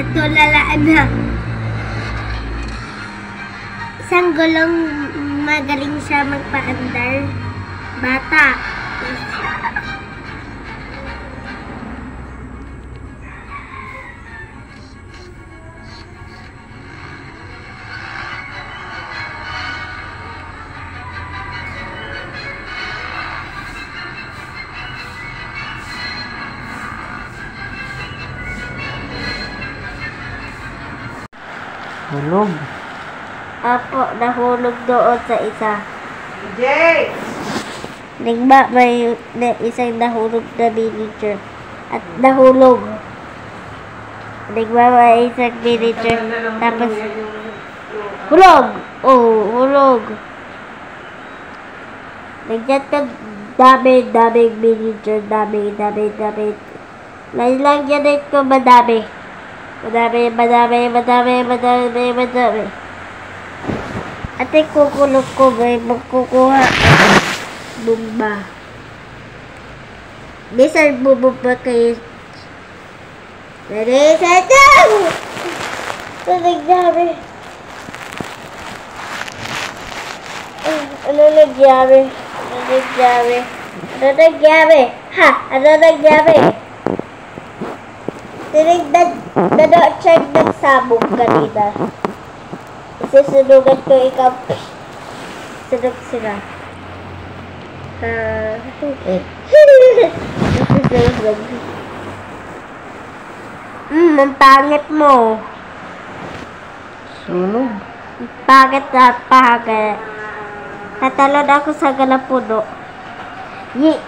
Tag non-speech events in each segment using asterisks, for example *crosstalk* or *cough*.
Lalaan na. Isang gulong magaling siya magpaandar. Bata. Hulog. Apo, nahulog doon sa isa. Jay! Nagba may na, isang nahulog na miniature. At nahulog. Nagba may isang miniature. Tapos, hulog! Oh, hulog. Nagyat ka dami, dami miniature. Dami, dami, dami. Lalagyan ko madami. Madami, madami, madami, madami, madami. Ate, kukulog ko may magkukuha bumba. Lizard bubumba kayo. Ready, set, go! Nagyari? Ah, Ano nagyari? Ano nagyari? Ano nagyari? Ha? Ano nagyari? Tinignan, nanood yung nagsabog kanina. Isusunugan ko ikaw. Sunog sila. Ah, nasusunog. *laughs* Hmm, ang pangit mo. Sunog. Ang Pangit na pangit. Natalon ako sa galapuno. Yi!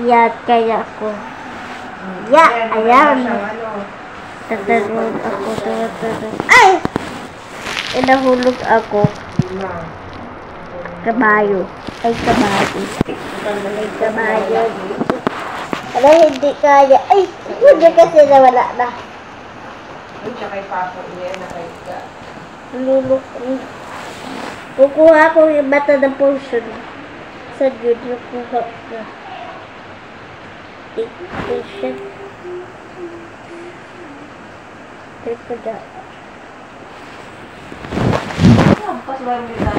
Iyat kaya ako. Ya! Ayan! Tatalon ako. Tatalon. Ay! Eh, nahulog ako. Kabayo. Ay, kabayo. Ay, kabayo. Ano, hindi kaya. Ay, hindi kasi nawala na. Ay, siya kay Papa niya, nakaika. Lulok ko. Kukuha ko yung mata ng potion. Sa yun, nakuha ko. Take potion. Ko lang nila.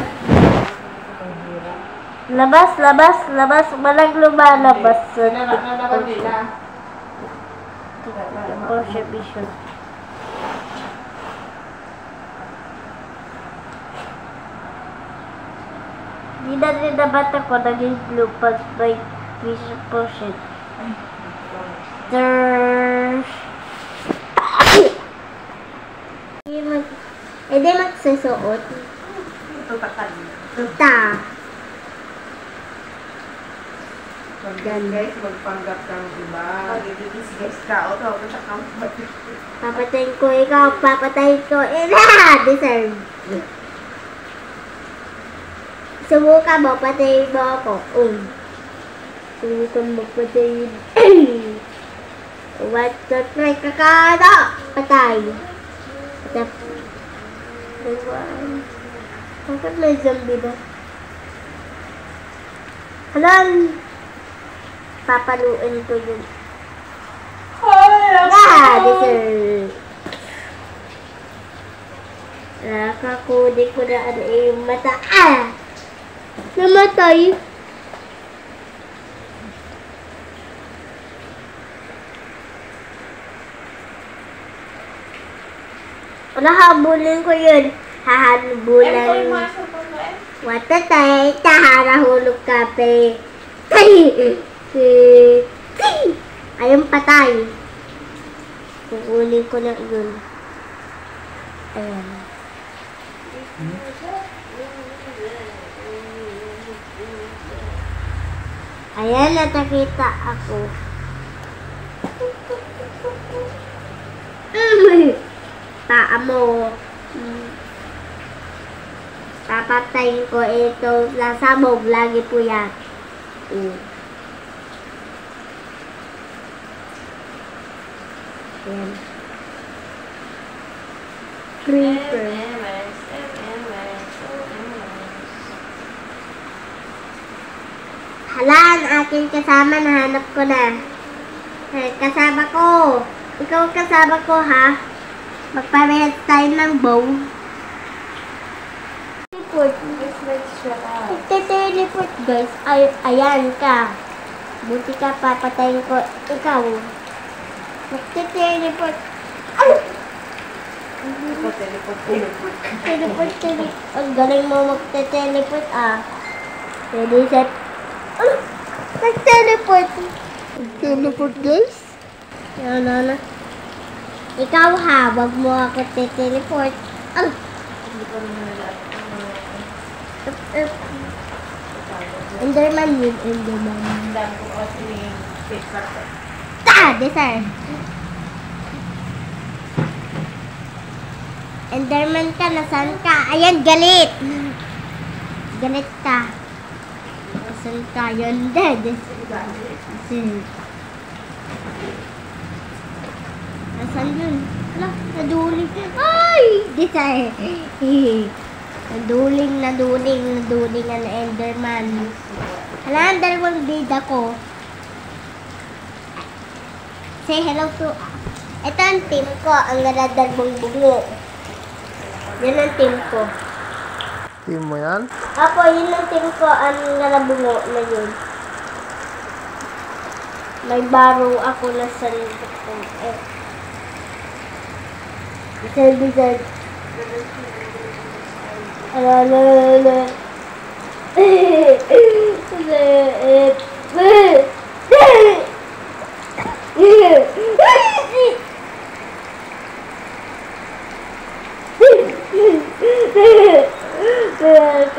Labas, labas, labas. Walang lumalabas sa na naman nila. potion vision. Hindi na rin naman ako naging blue pag may vision potion. There's... Hindi mag... Eh, di magsusuot. Ito takad. Tuta. Pag guys, magpanggap ng iba. Guys, ka. O, to, ako siya Papatayin ko ikaw, papatayin ko. *laughs* Ina! Deserve. Subukan mo, patayin mo ako. Uy. Subukan mo, patayin. One, two, three, kakada! Patay. Patap. One. Bakit may zombie na? Halang! Papaluin ko yun. Ah, deserve. Nakakudi ko na ano eh, yung mata. Ah! Namatay. Nahabulin ko yun. Hahabulan. Watatay, taharahulog kape. Tay! Tay! Ayun patay. Kukunin ko na yun. Ayan. Ayan, natakita ako. Mm. *laughs* Taa mo. Mm. Papatayin ko ito. Nasabog lagi po yan. Mm. Ayan. Creeper. Hala, ang aking kasama, nahanap ko na. Kasama ko. Ikaw kasama ko, ha? Magpapalit tayo ng bow. Teleport. Magte-teleport guys. Ay, ayan ka. Buti ka papatayin ko. Ikaw. Magte-teleport. Ay! Teleport, teleport. Teleport, teleport. Ang galing mo magte-teleport ah. Ready, set. Nag-teleport. Teleport guys. Yan na na. Ikaw ha, wag mo ako te-teleport. Ah! Hindi ko naman. Enderman yun, Enderman. Dami ko kasi yung paper. Ta! Desar! Enderman ka, nasan ka? Ayan, galit! Galit ka. Nasan ka? Yun, dead. Dead. Nasaan yun? Wala, naduling. Ay! Desar! *laughs* naduling, naduling, naduling ang Enderman. Hala, ang dalawang bida ko. Say hello to... Ito ang team ko, ang naladalbong bungo. Yan ang team ko. Team mo yan? Apo, yun ang team ko, ang nalabungo na yun. May baro ako na sa likod ko. Eh. Isa bizard. Ala, ala, ala.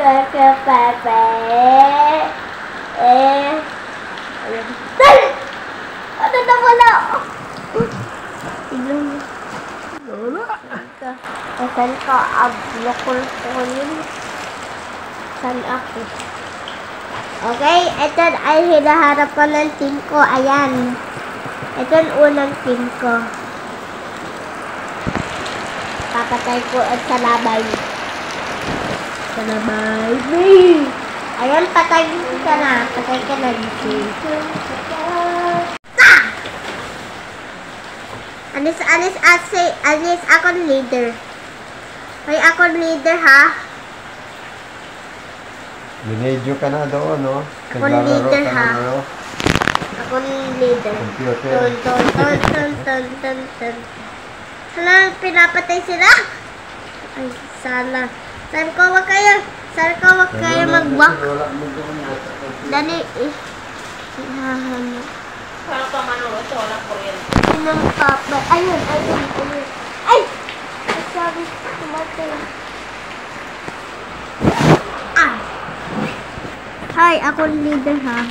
Kakapape. Eh. Dali! Ano na wala? Tignan mo. Wala. ka. Saan ka? Ablokol ko yun. Saan ako? Okay, ito ay hinaharap ko ng team ko. Ayan. Ito ang unang team ko. Papatay ko at sa labay. Sa labay. Wee! Ayan, patay ka na. Patay ka na dito. Ah! Alis, alis, alis, alis, ako leader. May ako leader, ha? Binidyo ka na doon, no? Ako leader, ka ha? na, no? Ako leader. Computer. Ton, ton, ton, ton, ton, ton, ton. Hala, pinapatay sila? Ay, sana. Saan ko wag kayo? Saan ko wag kayo mag-walk? Wala. Dali, eh. Hinahanap. Parang pa manood ito, walang kuryente. Sinang papa. Ayun, ayun, ayun. Sabi, tumatay. Ah! Hi, ako leader ha.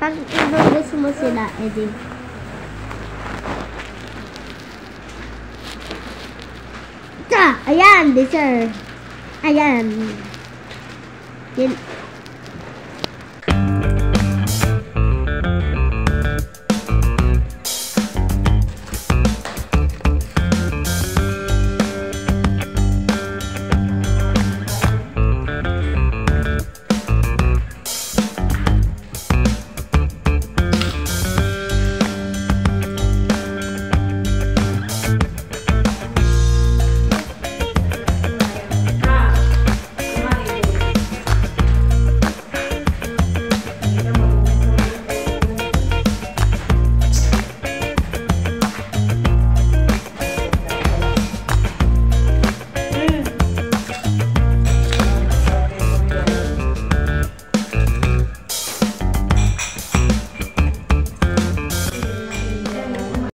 Pag inubos mo sila, edi. Ta! Ayan, deserve. Ayan. Yun,